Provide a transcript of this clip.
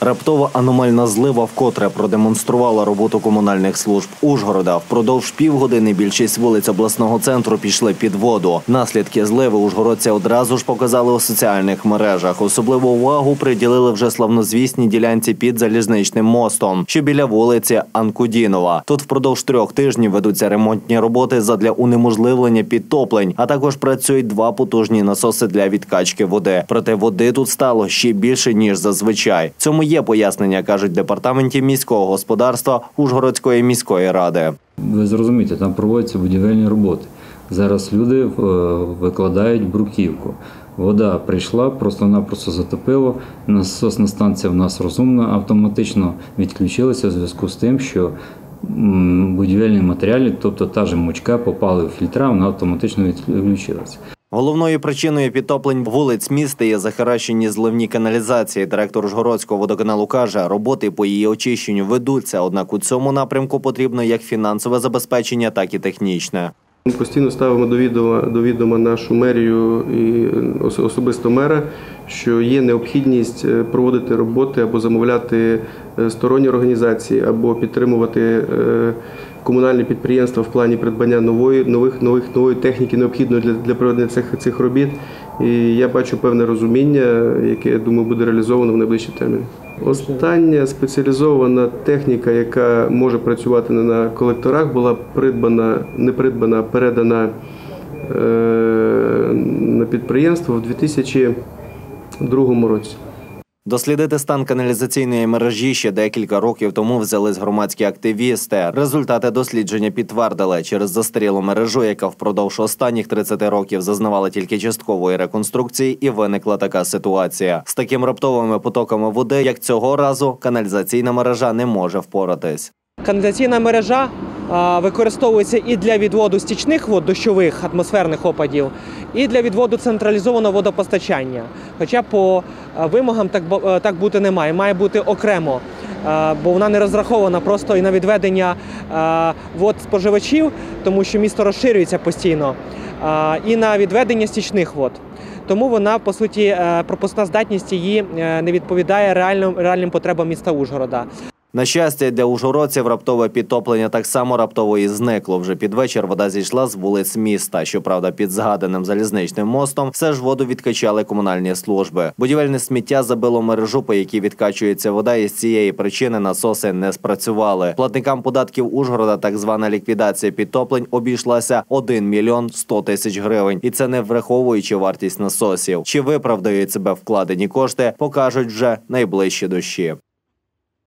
Раптова аномальна злива вкотре продемонструвала роботу комунальних служб Ужгорода. Впродовж півгодини більшість вулиць обласного центру пішли під воду. Наслідки зливи ужгородці одразу ж показали у соціальних мережах. Особливу увагу приділили вже славнозвісній ділянці під залізничним мостом, що біля вулиці Анкудінова. Тут впродовж трьох тижнів ведуться ремонтні роботи задля унеможливлення підтоплень, а також працюють два потужні насоси для відкачки води. Проте води тут стало ще більше ніж зазвичай. Цьому є пояснення, кажуть в департаменті міського господарства Ужгородської міської ради. Ви зрозумієте, там проводяться будівельні роботи. Зараз люди е, викладають бруківку. Вода прийшла, просто-напросто затопило. Насосна станція в нас розумна, автоматично відключилася в зв'язку з тим, що будівельні матеріали, тобто та же мочка, попали в фільтра, вона автоматично відключилася. Головною причиною підтоплень вулиць міста є захаращені зливні каналізації. Директор Ужгородського водоканалу каже, роботи по її очищенню ведуться. Однак у цьому напрямку потрібно як фінансове забезпечення, так і технічне. Ми постійно ставимо до відома, до відома нашу мерію і особисто мера, що є необхідність е, проводити роботи або замовляти е, сторонні організації, або підтримувати комунальні підприємства в плані придбання нової, нових, нових, нової техніки, необхідної для, для проведення цих, цих робіт. І я бачу певне розуміння, яке я думаю буде реалізовано в найближчі терміни. Остання спеціалізована техніка, яка може працювати на колекторах, була придбана, не придбана, а передана е, на підприємство в 2002 році. Дослідити стан каналізаційної мережі ще декілька років тому взялись громадські активісти. Результати дослідження підтвердили через застарілу мережу, яка впродовж останніх 30 років зазнавала тільки часткової реконструкції, і виникла така ситуація. З таким раптовими потоками води, як цього разу, каналізаційна мережа не може впоратись. Каналізаційна мережа використовується і для відводу стічних вод, дощових атмосферних опадів, і для відводу централізованого водопостачання. Хоча по вимогам так, так бути не має, має бути окремо, бо вона не розрахована просто і на відведення вод споживачів, тому що місто розширюється постійно, і на відведення стічних вод. Тому вона, по суті, е, пропускна здатність її е, не відповідає реальним, реальним потребам міста Ужгорода. На щастя, для ужгородців раптове підтоплення так само раптово і зникло. Вже під вечір вода зійшла з вулиць міста. Щоправда, під згаданим залізничним мостом все ж воду відкачали комунальні служби. Будівельне сміття забило мережу, по якій відкачується вода, і з цієї причини насоси не спрацювали. Платникам податків Ужгорода так звана ліквідація підтоплень обійшлася 1 мільйон 100 тисяч гривень, і це не враховуючи вартість насосів. Чи виправдають себе вкладені кошти, покажуть вже найближчі дощі.